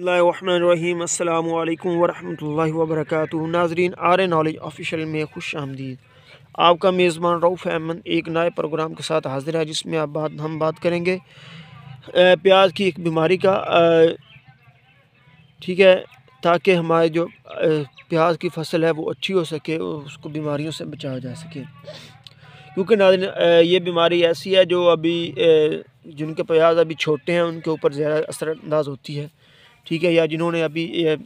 रहीम अल्लाम वरहमल वबरक नाजरीन are knowledge official में खुश आमदीद। आपका मेज़बान रऊफ़ अहमद एक नए प्रोग्राम के साथ हाजिर है, जिसमें आप बात, हम बात करेंगे प्याज की एक बीमारी का ठीक है, ताकि हमारे जो प्याज की फ़सल है वो अच्छी हो सके उसको बीमारियों से बचाया जा सके। क्योंकि नाजन ये बीमारी ऐसी है जो अभी जिनके प्याज अभी छोटे हैं, उनके ऊपर ज़्यादा असरअंदाज होती है। ठीक है या जिन्होंने अभी ये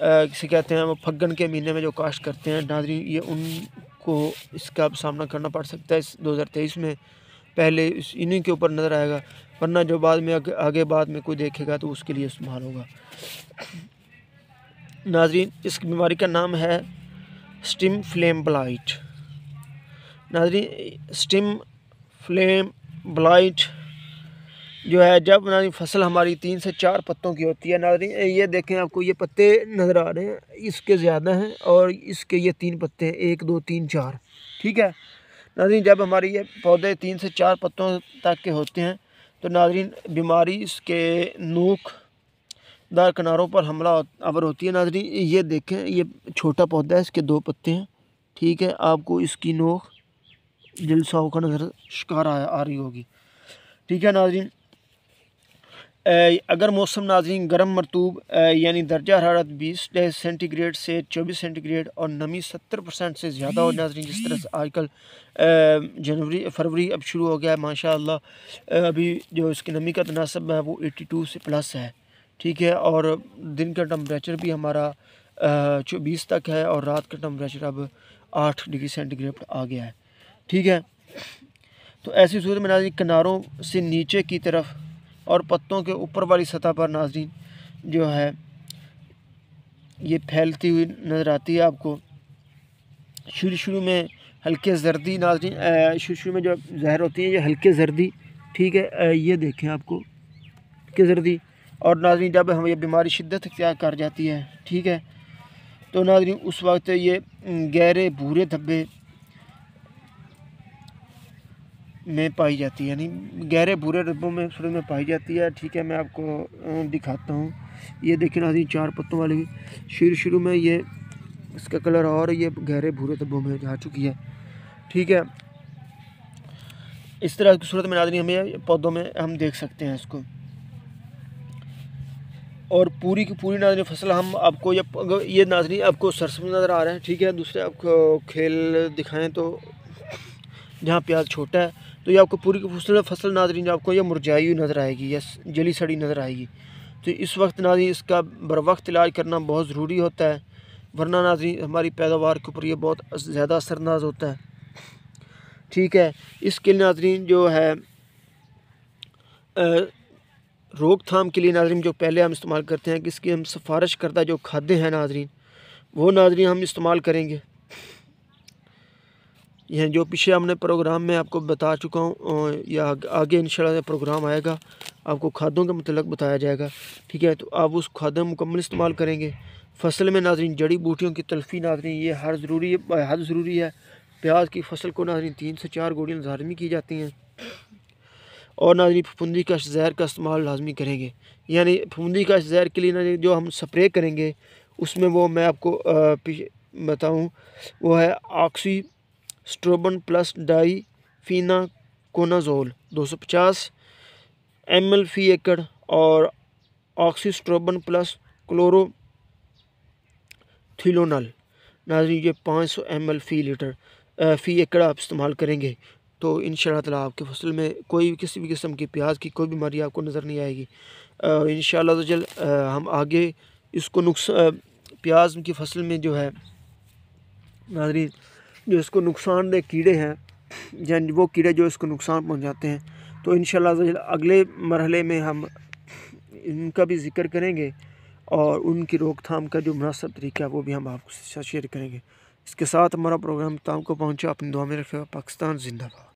किसे कहते हैं वो फग्गन के महीने में जो काश्त करते हैं नाजरी ये उनको इसका सामना करना पड़ सकता है इस 2023 में। पहले इन्हीं के ऊपर नज़र आएगा वरना जो बाद में आगे, आगे बाद में कोई देखेगा तो उसके लिए इस्तेमाल होगा। नाजरीन इस बीमारी का नाम है स्टिम फ्लेम ब्लाइट। नाजरीन स्टिम फ्लेम ब्लाइट जो है जब नाजरीन फ़सल हमारी तीन से चार पत्तों की होती है नाजरीन ये देखें आपको ये पत्ते नज़र आ रहे हैं इसके ज़्यादा हैं और इसके ये तीन पत्ते हैं एक दो तीन चार ठीक है? नाजरीन जब हमारी ये पौधे तीन से चार पत्तों तक के होते हैं तो नाजरीन बीमारी इसके नोक दार किनारों पर हमला आवर होती है नाजरीन ये देखें ये छोटा पौधा है इसके दो पत्ते हैं ठीक है? आपको इसकी नोक जलसा होकर नज़र शिकार आ, आ रही होगी ठीक है नाजरीन अगर मौसम नाजरीन गर्म मरतूब यानी दर्जा हरारत बीस सेंटीग्रेड से चौबीस सेंटीग्रेड और नमी सत्तर परसेंट से ज़्यादा हो नाजरीन, जिस तरह से आजकल जनवरी, फरवरी अब शुरू हो गया है माशा अभी जो इसकी नमी का तनासब है वो एटी टू से प्लस है, ठीक है? और दिन का टम्परेचर भी हमारा चौबीस तक है और रात का टम्परेचर अब आठ डिग्री सेंटीग्रेड आ गया है, ठीक है? तो ऐसी सूरत में नाजी किनारों से नीचे की तरफ़ और पत्तों के ऊपर वाली सतह पर नाजरीन जो है, ये फैलती हुई नज़र आती है आपको। शुरू शुरू में हल्के जर्दी नाजरीन शुरू शुरू में जो जहर होती है, ये हल्के जर्दी, ठीक है? ये देखें आपको, हल्के जर्दी। और नाजरीन, जब हम ये बीमारी शिद्दत इख्तियार कर जाती है, ठीक है? तो नाजरीन, उस वक्त ये गहरे भूरे धब्बे में पाई जाती है, यानी गहरे भूरे डब्बों में सूरज में पाई जाती है। ठीक है, मैं आपको दिखाता हूँ। ये देखिए ना चार पत्तों वाली शुरू शुरू में ये, इसका कलर और ये गहरे भूरे डब्बों में जा चुकी है। ठीक है, इस तरह की सूरत में नाजरी हमें पौधों में हम देख सकते हैं इसको। और पूरी की पूरी नाजरी फ़सल हम आपको, ये ये नाजरी आपको सरसों नज़र आ रहे हैं, ठीक है। दूसरे आपको खेल दिखाएँ तो जहाँ प्याज छोटा है तो ये आपको पूरी फ़सल फ़सल नाजरीन आपको ये मुरझाई हुई नज़र आएगी, या जली सड़ी नज़र आएगी। तो इस वक्त नाजरीन इसका बर वक्त इलाज करना बहुत ज़रूरी होता है, वरना नाजरीन हमारी पैदावार के ऊपर ये बहुत ज़्यादा असरअंदाज होता है। ठीक है, इसके लिए नाजरीन जो है रोकथाम के लिए नाजरीन जो पहले हम इस्तेमाल करते हैं, कि इसकी हम सिफारिश करता जो खादे हैं नाजरीन, वो नाजरीन हम इस्तेमाल करेंगे। यह जो पीछे हमने प्रोग्राम में आपको बता चुका हूँ या आगे इन प्रोग्राम आएगा। आपको खादों के मतलब बताया जाएगा, ठीक है? तो आप उस खादों मुकम्मल इस्तेमाल करेंगे। फ़सल में नाजरीन, जड़ी बूटियों की तलफी नाजरीन, ये हर ज़रूरी हद ज़रूरी है। प्याज की फ़सल को नाजरीन, तीन से चार गोलियाँ लाजमी की जाती हैं। और नाजरी फफूंदी का जहर का इस्तेमाल लाजमी करेंगे। यानी फफूंदी का जहर के लिए ना, जो हम स्प्रे करेंगे, उसमें वो मैं आपको बताऊँ, वो है oxystrobin plus difenoconazole 250 M L फ़ी एकड़ और ऑक्सीस्ट्रोबन प्लस क्लोरो थिलोनल नाजरी ये 500 सौ एम एल फ़ी लीटर फ़ी एकड़ आप इस्तेमाल करेंगे तो इन ताला आपकी फ़सल में कोई भी किसी भी किस्म की प्याज की कोई बीमारी आपको नज़र नहीं आएगी। इन तो जल हम आगे इसको नुकस प्याज की फ़सल में जो है नाजरी जो इसको नुकसानदेह कीड़े हैं या वो कीड़े जो इसको नुकसान पहुंचाते हैं तो इन अगले मरहले में हम इनका भी ज़िक्र करेंगे और उनकी रोकथाम का जो मुनासब तरीका है, वो भी हम आपको शेयर करेंगे। इसके साथ हमारा प्रोग्राम ताम को पहुँचा, अपनी दुआ में रखेगा पाकिस्तान जिंदाबाद।